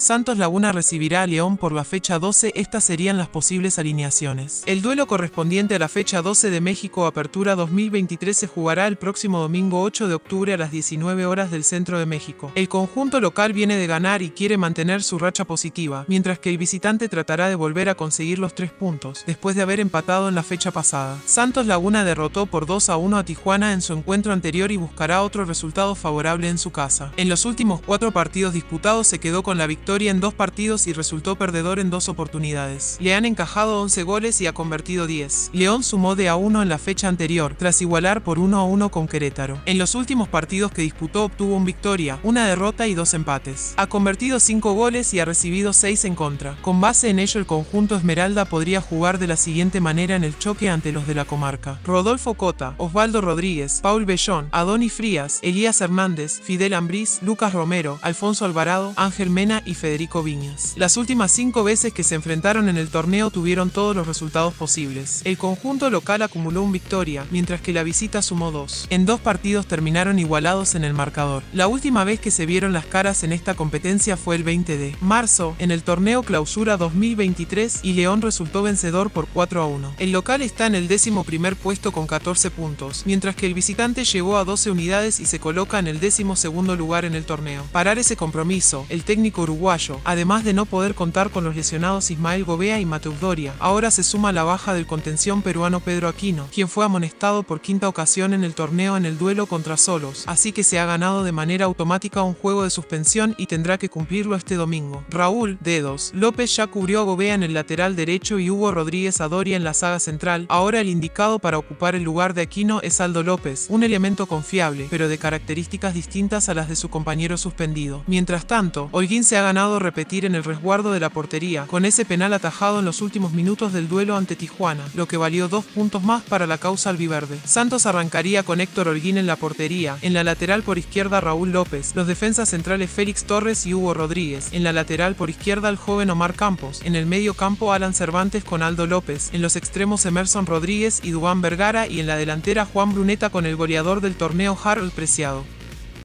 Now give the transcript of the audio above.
Santos Laguna recibirá a León por la fecha 12, estas serían las posibles alineaciones. El duelo correspondiente a la fecha 12 de México Apertura 2023 se jugará el próximo domingo 8 de octubre a las 19 horas del centro de México. El conjunto local viene de ganar y quiere mantener su racha positiva, mientras que el visitante tratará de volver a conseguir los tres puntos, después de haber empatado en la fecha pasada. Santos Laguna derrotó por 2 a 1 a Tijuana en su encuentro anterior y buscará otro resultado favorable en su casa. En los últimos cuatro partidos disputados se quedó con la victoria en dos partidos y resultó perdedor en dos oportunidades. Le han encajado 11 goles y ha convertido 10. León sumó de a 1 en la fecha anterior, tras igualar por 1 a 1 con Querétaro. En los últimos partidos que disputó obtuvo un victoria, una derrota y dos empates. Ha convertido 5 goles y ha recibido 6 en contra. Con base en ello el conjunto Esmeralda podría jugar de la siguiente manera en el choque ante los de la comarca. Rodolfo Cota, Osvaldo Rodríguez, Paul Bellón, Adoni Frías, Elías Hernández, Fidel Ambriz, Lucas Romero, Alfonso Alvarado, Ángel Mena y Federico Viñas. Las últimas cinco veces que se enfrentaron en el torneo tuvieron todos los resultados posibles. El conjunto local acumuló un victoria, mientras que la visita sumó dos. En dos partidos terminaron igualados en el marcador. La última vez que se vieron las caras en esta competencia fue el 20 de marzo, en el torneo Clausura 2023, y León resultó vencedor por 4 a 1. El local está en el décimo primer puesto con 14 puntos, mientras que el visitante llegó a 12 unidades y se coloca en el décimo segundo lugar en el torneo. Parar ese compromiso, el técnico uruguayo además de no poder contar con los lesionados Ismael Gobea y Mateus Doria. Ahora se suma la baja del contención peruano Pedro Aquino, quien fue amonestado por quinta ocasión en el torneo en el duelo contra Solos, así que se ha ganado de manera automática un juego de suspensión y tendrá que cumplirlo este domingo. Raúl, dedos. López ya cubrió a Gobea en el lateral derecho y Hugo Rodríguez a Doria en la saga central. Ahora el indicado para ocupar el lugar de Aquino es Aldo López, un elemento confiable, pero de características distintas a las de su compañero suspendido. Mientras tanto, Holguín se ha ganado repetir en el resguardo de la portería, con ese penal atajado en los últimos minutos del duelo ante Tijuana, lo que valió dos puntos más para la causa albiverde. Santos arrancaría con Héctor Holguín en la portería, en la lateral por izquierda Raúl López, los defensas centrales Félix Torres y Hugo Rodríguez, en la lateral por izquierda el joven Omar Campos, en el medio campo Alan Cervantes con Aldo López, en los extremos Emerson Rodríguez y Dubán Vergara y en la delantera Juan Bruneta con el goleador del torneo Harold Preciado.